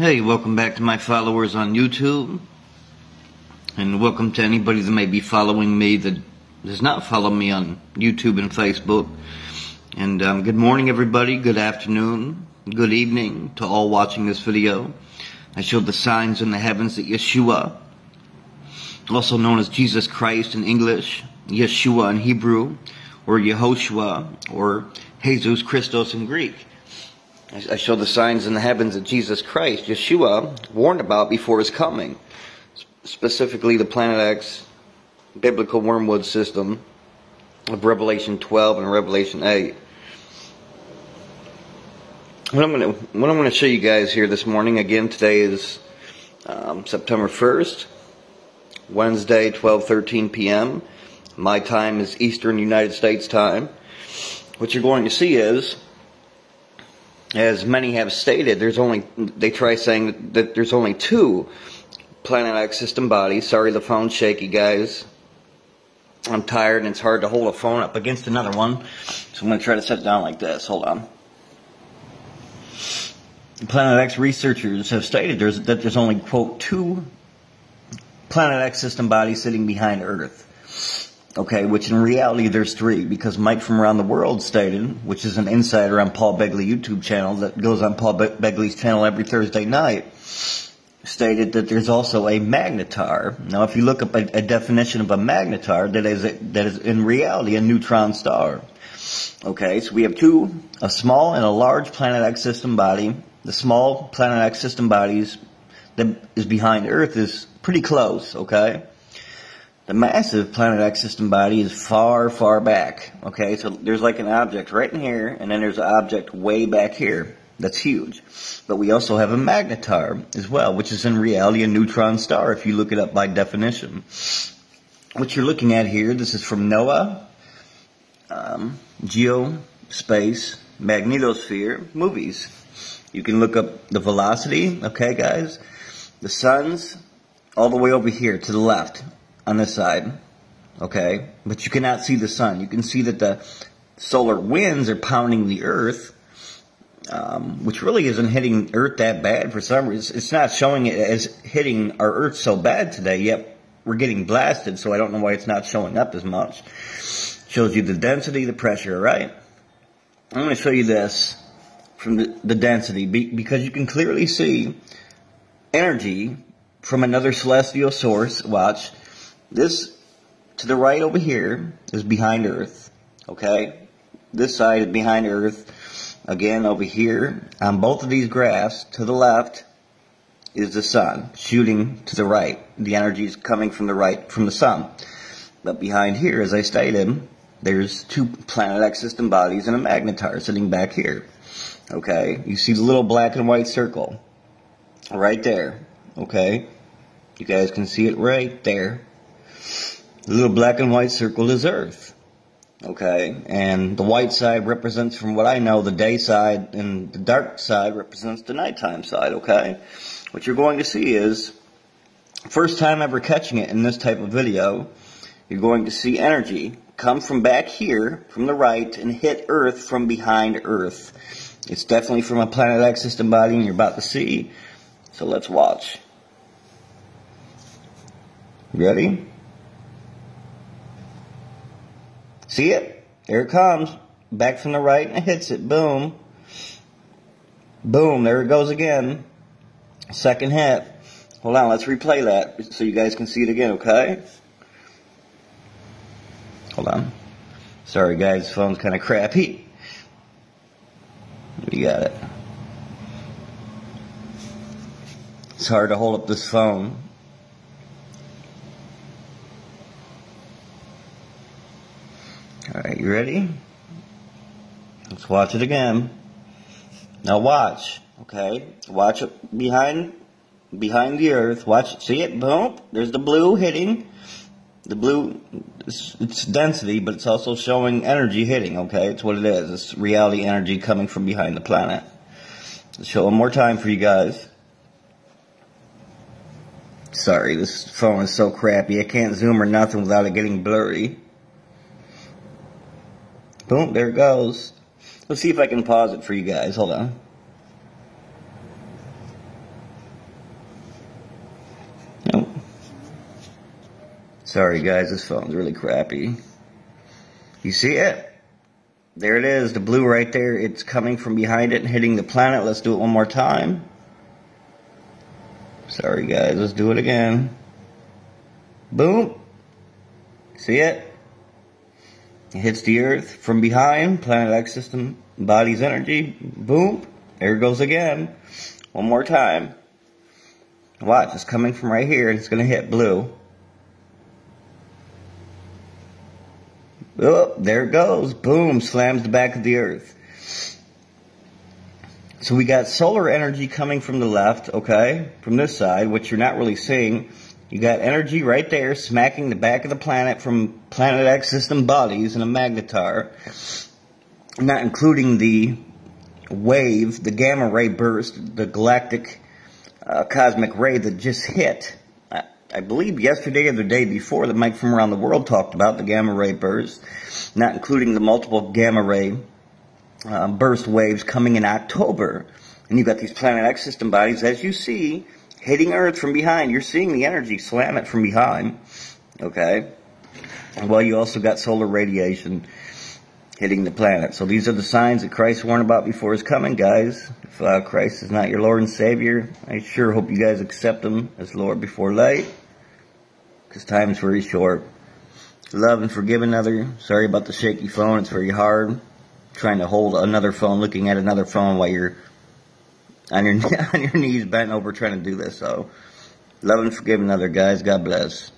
Hey, welcome back to my followers on YouTube. And welcome to anybody that may be following me that does not follow me on YouTube and Facebook. And um, good morning, everybody. Good afternoon. Good evening to all watching this video. I showed the signs in the heavens that Yeshua, also known as Jesus Christ in English, Yeshua in Hebrew, or Yehoshua, or Jesus Christos in Greek. I showed the signs in the heavens that Jesus Christ, Yeshua, warned about before his coming. Specifically, the Planet X biblical wormwood system of Revelation 12 and Revelation 8. What I'm going to what I'm going to show you guys here this morning again today is um, September 1st, Wednesday, 12:13 p.m. My time is Eastern United States time. What you're going to see is, as many have stated, there's only they try saying that, there's only two Planet X system bodies. Sorry, the phone's shaky, guys. I'm tired and it's hard to hold a phone up against another one, so I'm going to try to set it down like this. Hold on. Planet X researchers have stated there's, that there's only, quote, two Planet X system bodies sitting behind Earth. Okay, which in reality there's three, because Mike from Around the World stated, which is an insider on Paul Begley YouTube channel that goes on Paul Be Begley's channel every Thursday night, stated that there's also a magnetar. Now, if you look up a, a definition of a magnetar, that is, a, that is in reality a neutron star. Okay, so we have two, a small and a large Planet X system body the small Planet X system bodies that is behind Earth is pretty close, okay? The massive Planet X system body is far, far back, okay? So there's like an object right in here, and then there's an object way back here. That's huge. But we also have a magnetar as well, which is in reality a neutron star if you look it up by definition. What you're looking at here, this is from NOAA, um, Geospace, Magnetosphere, movies. You can look up the velocity, okay, guys? The sun's all the way over here to the left on this side, okay? But you cannot see the sun. You can see that the solar winds are pounding the earth, um, which really isn't hitting Earth that bad for some reason. It's not showing it as hitting our Earth so bad today, yet we're getting blasted, so I don't know why it's not showing up as much. Shows you the density, the pressure, right? I'm going to show you this from the, the density because you can clearly see energy from another celestial source. Watch. This to the right over here is behind Earth. Okay? This side is behind Earth. Again, over here, on both of these graphs, to the left is the sun shooting to the right. The energy is coming from the right, from the sun. But behind here, as I stated, there's two planet X system bodies and a magnetar sitting back here. Okay, you see the little black and white circle right there. Okay, you guys can see it right there. The little black and white circle is Earth. Okay, and the white side represents, from what I know, the day side, and the dark side represents the nighttime side. Okay, what you're going to see is first time ever catching it in this type of video. You're going to see energy come from back here, from the right, and hit Earth from behind Earth. It's definitely from a Planet X system body and you're about to see. So let's watch. Ready? See it? There it comes. Back from the right and it hits it. Boom. Boom. There it goes again. Second hit. Hold on. Let's replay that so you guys can see it again, okay? Hold on. Sorry, guys. Phone's kind of crappy. We got it. It's hard to hold up this phone. Ready? Let's watch it again. Now watch, okay? Watch it behind behind the earth. Watch, see it? Boom. There's the blue hitting. The blue, it's, it's, density, but it's also showing energy hitting, okay? It's what it is. It's reality energy coming from behind the planet. Let's show one more time for you guys. Sorry, this phone is so crappy. I can't zoom or nothing without it getting blurry. Boom, there it goes. Let's see if I can pause it for you guys. Hold on. Nope. Sorry guys, this phone's really crappy. You see it? There it is, the blue right there. It's coming from behind it and hitting the planet. Let's do it one more time. Sorry guys, let's do it again. Boom. See it? It hits the Earth from behind, Planet X system, body's energy. Boom. There it goes again. One more time. Watch, it's coming from right here and it's going to hit blue. Oh, there it goes. Boom, slams the back of the earth. So we got solar energy coming from the left, okay, from this side, which you're not really seeing. You got energy right there smacking the back of the planet from Planet X system bodies in a magnetar, not including the wave, the gamma ray burst, the galactic uh, cosmic ray that just hit I believe yesterday or the day before that Mike from around the world talked about the gamma ray burst, not including the multiple gamma ray uh, burst waves coming in October. And you've got these Planet X system bodies, as you see, hitting Earth from behind. You're seeing the energy slam it from behind. Okay? Well, you also got solar radiation hitting the planet. So these are the signs that Christ warned about before his coming, guys. If uh, Christ is not your Lord and Savior, I sure hope you guys accept him as Lord before late. Because time's very short. Love and forgive another. Sorry about the shaky phone. It's very hard. Trying to hold another phone, looking at another phone while you're on your, on your knees bent over trying to do this. So, love and forgive another, guys. God bless.